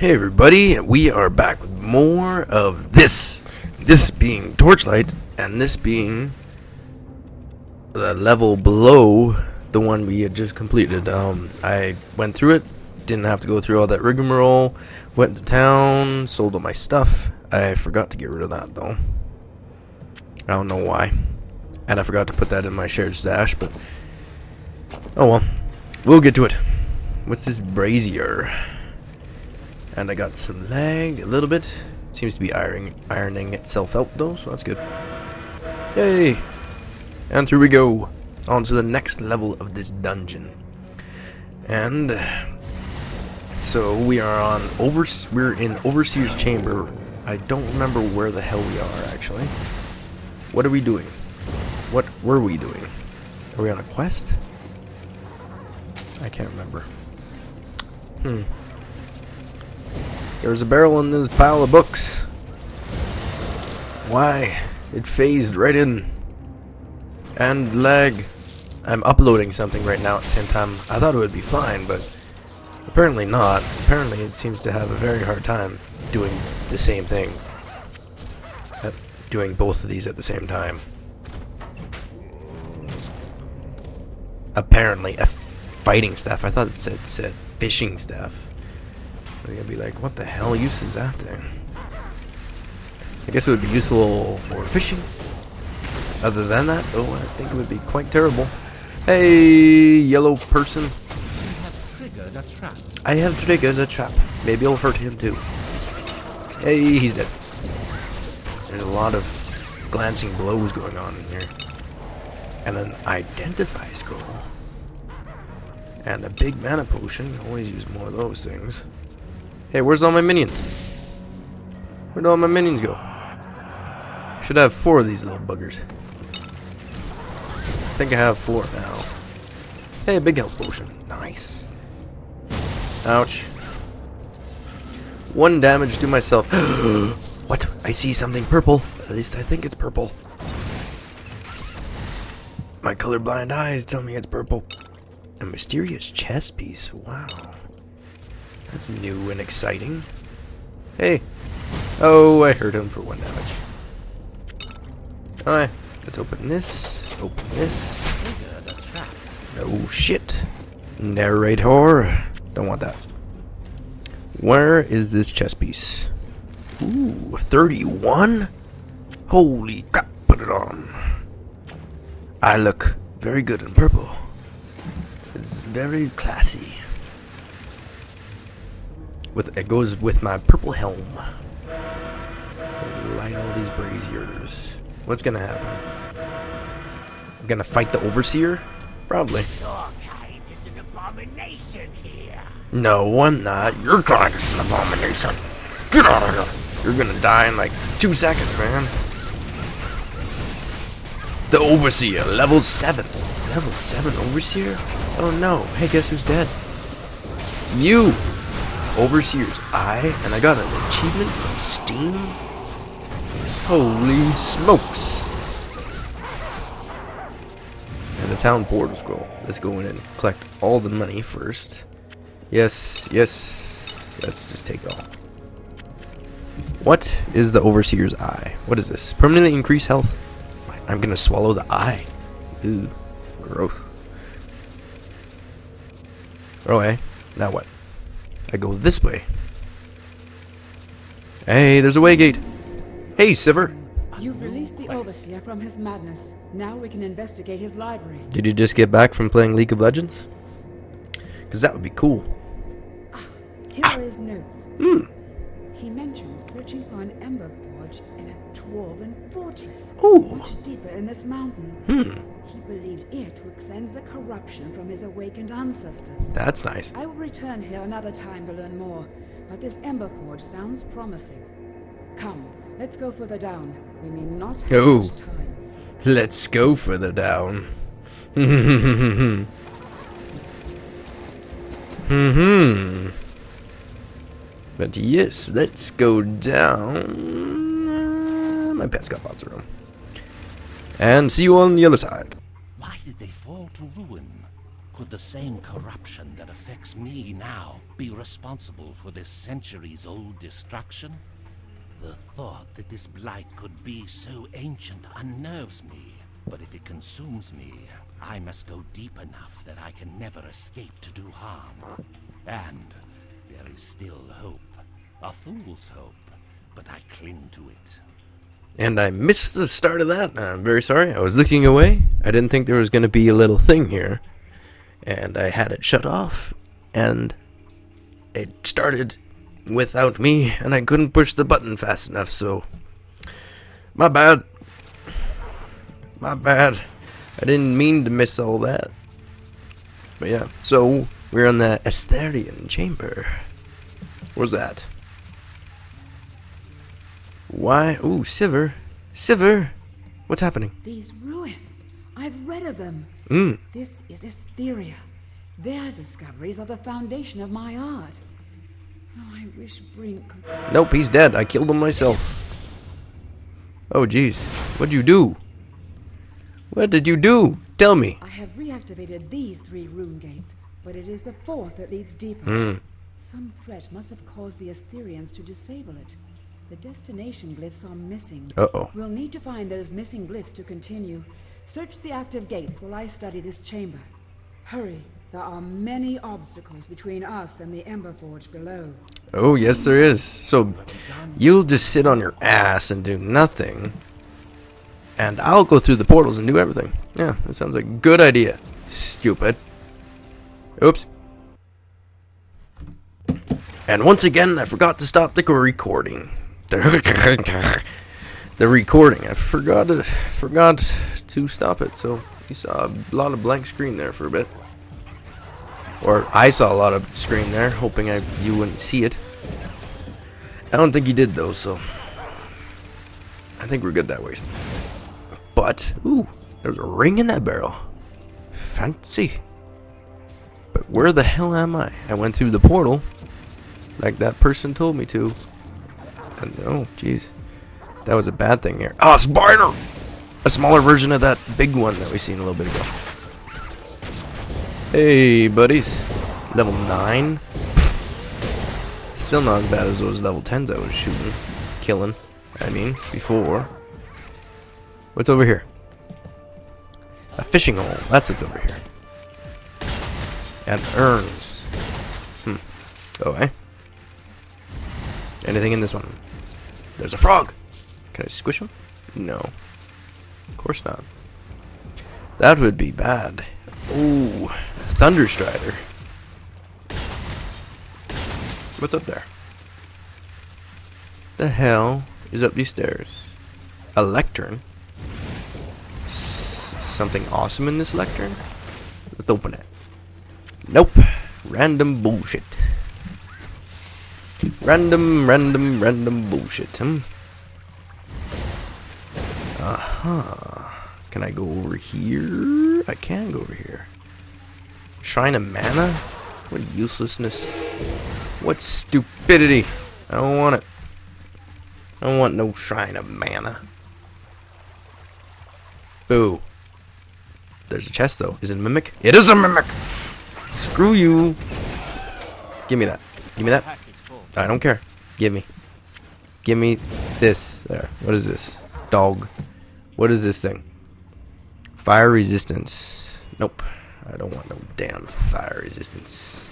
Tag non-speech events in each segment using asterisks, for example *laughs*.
Hey everybody, we are back with more of this. This being Torchlight, and this being the level below the one we had just completed. Um, I went through it, didn't have to go through all that rigmarole, went to town, sold all my stuff. I forgot to get rid of that though. I don't know why. And I forgot to put that in my shared stash, but oh well. We'll get to it. What's this brazier? And I got some lag a little bit. Seems to be ironing, ironing itself out though, so that's good. Yay! And through we go. On to the next level of this dungeon. And so we are on over we're in Overseer's Chamber. I don't remember where the hell we are actually. What are we doing? What were we doing? Are we on a quest? I can't remember. Hmm. There's a barrel in this pile of books. Why? It phased right in. And lag. I'm uploading something right now at the same time. I thought it would be fine, but apparently not. Apparently it seems to have a very hard time doing the same thing. Doing both of these at the same time. Apparently, a fighting staff. I thought it said, said fishing staff. I'm gonna be like, what the hell use is that thing? I guess it would be useful for fishing. Other than that, though, I think it would be quite terrible. Hey, yellow person. I have triggered a trap. Maybe I'll hurt him too. Hey, he's dead. There's a lot of glancing blows going on in here. And an identify scroll. And a big mana potion. Always use more of those things. Hey, where's all my minions? Where'd all my minions go? Should have four of these little buggers. I think I have four now. Hey, big health potion. Nice. Ouch. One damage to myself. *gasps* what? I see something purple. At least I think it's purple. My colorblind eyes tell me it's purple. A mysterious chess piece. Wow. That's new and exciting. Hey. Oh, I hurt him for one damage. Alright, let's open this. Open this. Oh shit. Narrator. Don't want that. Where is this chess piece? Ooh, 31? Holy crap, put it on. I look very good in purple. It's very classy. With it goes with my purple helm. Light all these braziers. What's gonna happen? I'm gonna fight the overseer? Probably. Your kind is an abomination here. No, I'm not. Your kind is an abomination. Get out of here. You're gonna die in like two seconds, man. The Overseer, level 7. Level 7 Overseer? Oh no. Hey, guess who's dead? You! Overseer's Eye, and I got an achievement from Steam? Holy smokes! And the town portal scroll. Let's go in and collect all the money first. Yes, yes. Let's just take it all. What is the Overseer's Eye? What is this? Permanently increase health? I'm gonna swallow the eye. Ooh, gross. Okay, now what? I go this way. Hey, there's a way gate. Hey, Siver. You've released the Overseer from his madness. Now we can investigate his library. Did you just get back from playing League of Legends? Because that would be cool. Here are his notes. Hmm. He mentions searching for an ember forge in a dwarven fortress. Ooh. Much deeper in this mountain. Hmm. He believed it would cleanse the corruption from his awakened ancestors. That's nice. I will return here another time to learn more, but this ember forge sounds promising. Come, let's go further down. We may not have Oh. much time. Let's go further down. *laughs* Hmm. But yes, let's go down. My pet's got lots of room. And see you on the other side. Why did they fall to ruin? Could the same corruption that affects me now be responsible for this centuries-old destruction? The thought that this blight could be so ancient unnerves me. But if it consumes me, I must go deep enough that I can never escape to do harm. And there is still hope. A fool's hope, but I cling to it. And I missed the start of that. I'm very sorry. I was looking away. I didn't think there was going to be a little thing here. And I had it shut off. And it started without me. And I couldn't push the button fast enough. So, my bad. My bad. I didn't mean to miss all that. But yeah. So, we're in the Estherian chamber. Where's that? Why? Ooh, Siver. Siver! What's happening? These ruins. I've read of them. Mm. This is Astheria. Their discoveries are the foundation of my art. Oh, I wish Brink. Nope, he's dead. I killed him myself. Oh, jeez. What'd you do? What did you do? Tell me. I have reactivated these three rune gates, but it is the fourth that leads deeper. Hmm. Some threat must have caused the Estherians to disable it. The destination glyphs are missing. Uh-oh. We'll need to find those missing glyphs to continue. Search the active gates while I study this chamber. Hurry. There are many obstacles between us and the Ember Forge below. Oh, yes, there is. So, you'll just sit on your ass and do nothing. And I'll go through the portals and do everything. Yeah, that sounds like a good idea. Stupid. Oops. And once again, I forgot to stop the recording. The, *laughs* recording. I forgot to, forgot to stop it. So, you saw a lot of blank screen there for a bit. Or I saw a lot of screen there, hoping I you wouldn't see it. I don't think you did though, so I think we're good that way. But ooh, there's a ring in that barrel. Fancy. But where the hell am I? I went through the portal, like that person told me to. And oh, jeez, that was a bad thing here. Ah, oh, spider! A smaller version of that big one that we seen a little bit ago. Hey, buddies. Level 9. Still not as bad as those level 10s I was shooting. Killing. I mean, before. What's over here? A fishing hole. That's what's over here. And urns. Hmm. Okay. Anything in this one? There's a frog! Can I squish him? No. Of course not. That would be bad. Ooh, Thunderstrider. What's up there? The hell is up these stairs? A lectern? S something awesome in this lectern? Let's open it. Nope. Random bullshit. Random, random, random bullshit. Hmm. Uh-huh. Can I go over here? I can go over here. Shrine of Mana? What uselessness. What stupidity. I don't want it. I don't want no Shrine of Mana. Boo. There's a chest though. Is it a mimic? It is a mimic! Screw you. Give me that. Give me that. I don't care. Give me. Give me this. There. What is this? Dog. What is this thing? Fire resistance. Nope. I don't want no damn fire resistance.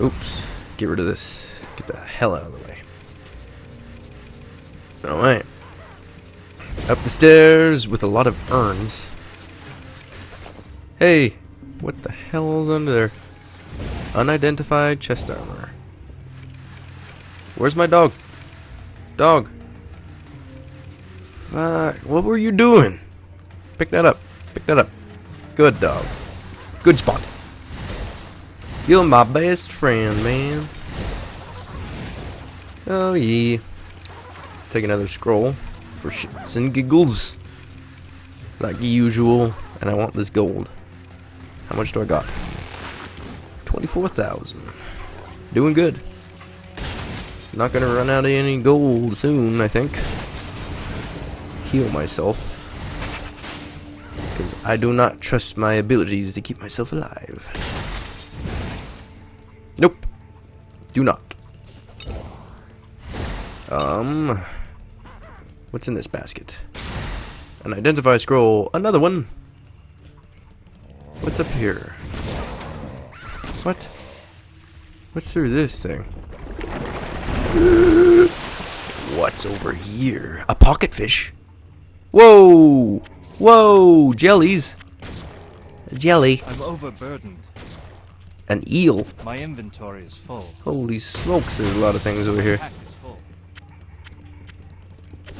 Oops. Get rid of this. Get the hell out of the way. Alright. Up the stairs with a lot of urns. Hey, what the hell is under there? Unidentified chest armor. Where's my dog? Dog. Fuck. What were you doing? Pick that up. Pick that up. Good dog. Good spot. You're my best friend, man. Oh, yeah. Take another scroll for shits and giggles. Like usual. And I want this gold. How much do I got? 24,000. Doing good. Not gonna run out of any gold soon, I think. Heal myself. Because I do not trust my abilities to keep myself alive. Nope. Do not. Um. What's in this basket? An identify scroll. Another one. What's up here? What? What's through this thing? What's over here? A pocket fish? Whoa! Whoa! Jellies! A jelly. I'm overburdened. An eel. My inventory is full. Holy smokes, there's a lot of things over here. Pack is full.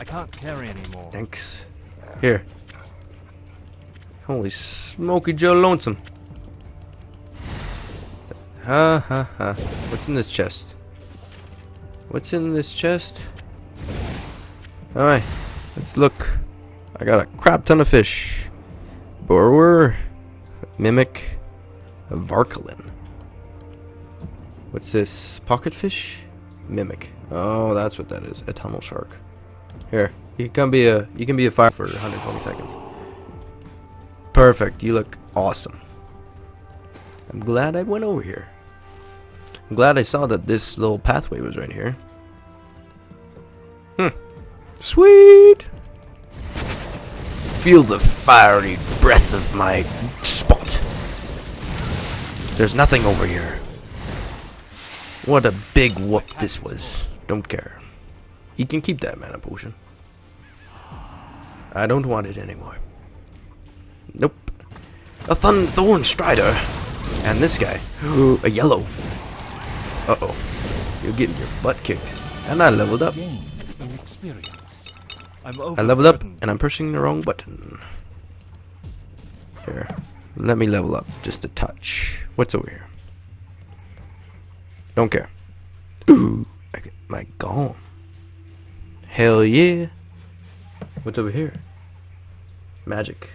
I can't carry anymore. Thanks. Here. Holy smoky Joe Lonesome. Ha ha ha. What's in this chest? What's in this chest? Alright, let's look. I got a crap ton of fish. Borwer, Mimic, Varkolyn. What's this? Pocket fish? Mimic. Oh, that's what that is. A tunnel shark. Here, you can be a you can be a fire for 120 seconds. Perfect. You look awesome. I'm glad I went over here. I'm glad I saw that this little pathway was right here. Hmm. Sweet. Feel the fiery breath of my spot. There's nothing over here. What a big whoop this was. Don't care. You can keep that mana potion. I don't want it anymore. Nope. A thun thorn strider. And this guy. *gasps* a yellow. Uh oh. You're getting your butt kicked. And I leveled up. Gain in experience. I'm I leveled up and I'm pushing the wrong button. Here. Let me level up just a touch. What's over here? Don't care. Ooh, I get my golem. Hell yeah. What's over here? Magic.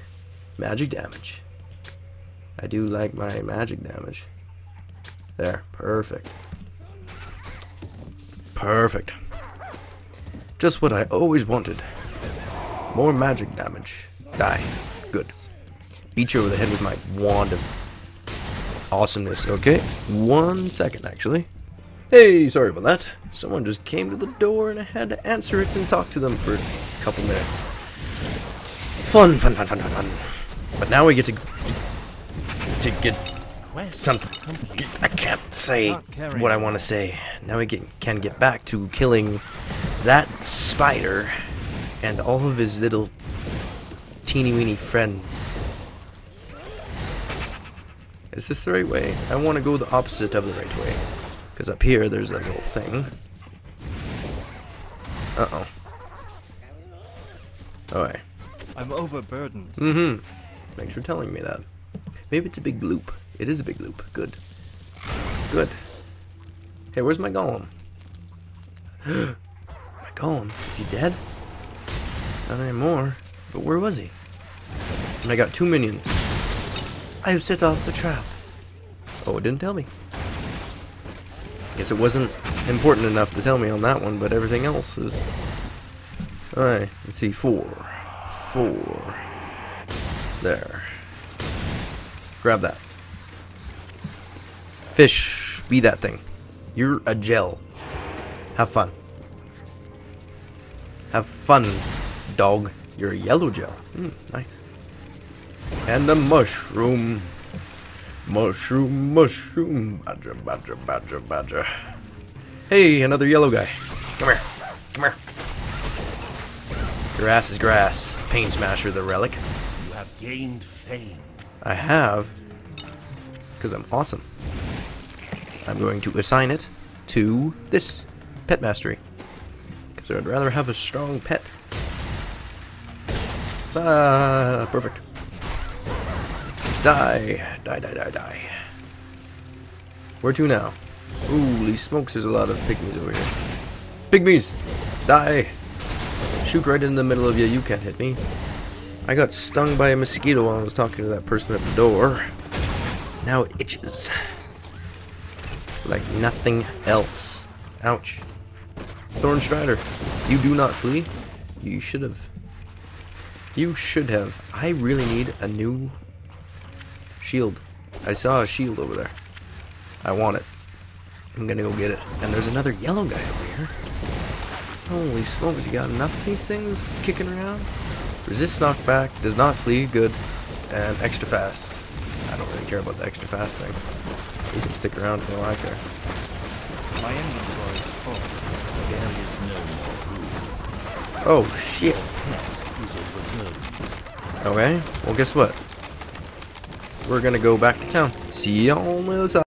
Magic damage. I do like my magic damage. There, perfect. Perfect. Just what I always wanted. More magic damage. Die. Good. Beat you over the head with my wand of awesomeness. Okay, one second actually. Hey, sorry about that. Someone just came to the door and I had to answer it and talk to them for a couple minutes. Fun, fun, fun, fun, fun, fun. But now we get to to get something. I can't say what I want to say. Now we get, can get back to killing that spider and all of his little teeny weeny friends. Is this the right way? I want to go the opposite of the right way. Because up here there's that little thing. Uh oh. Alright. I'm overburdened. Mm hmm. Thanks for telling me that. Maybe it's a big loop. It is a big loop. Good. Good. Hey, where's my golem? *gasps* my golem? Is he dead? Not anymore. But where was he? And I got two minions. I have set off the trap. Oh, it didn't tell me. Guess it wasn't important enough to tell me on that one, but everything else is. Alright, let's see. Four. Four. There. Grab that. Fish, be that thing. You're a gel. Have fun. Have fun, dog. You're a yellow gel. Hmm, nice. And a mushroom. Mushroom, mushroom. Badger, badger, badger, badger. Hey, another yellow guy. Come here. Come here. Your ass is grass. Pain Smasher, the relic. You have gained fame. I have. Because I'm awesome. I'm going to assign it to this pet mastery. Because I'd rather have a strong pet. Ah, perfect. Die. Die, die, die, die. Where to now? Holy smokes, there's a lot of pygmies over here. Pygmies! Die! Shoot right in the middle of you, you can't hit me. I got stung by a mosquito while I was talking to that person at the door. Now it itches. Like nothing else. Ouch. Thorn Strider, you do not flee. You should have. You should have. I really need a new shield. I saw a shield over there. I want it. I'm gonna go get it. And there's another yellow guy over here. Holy smokes, you got enough of these things kicking around? Resist knockback, does not flee, good. And extra fast. I don't really care about the extra fast thing. You can stick around for all I care. My inventory is full. There is no more room. Oh shit. Pet is overgrown. Okay, well guess what? We're gonna go back to town. See you on the other side.